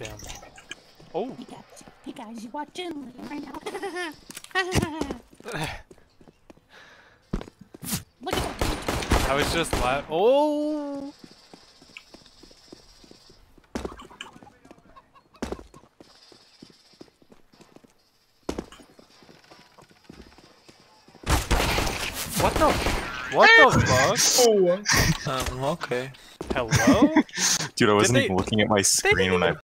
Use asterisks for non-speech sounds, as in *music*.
Damn. Oh. Hey guys, hey guys, you watching right now? Look at that. I was just la- Oh. What the? What the fuck? Um, okay. Hello? *laughs* Dude, I wasn't they- even looking at my screen when I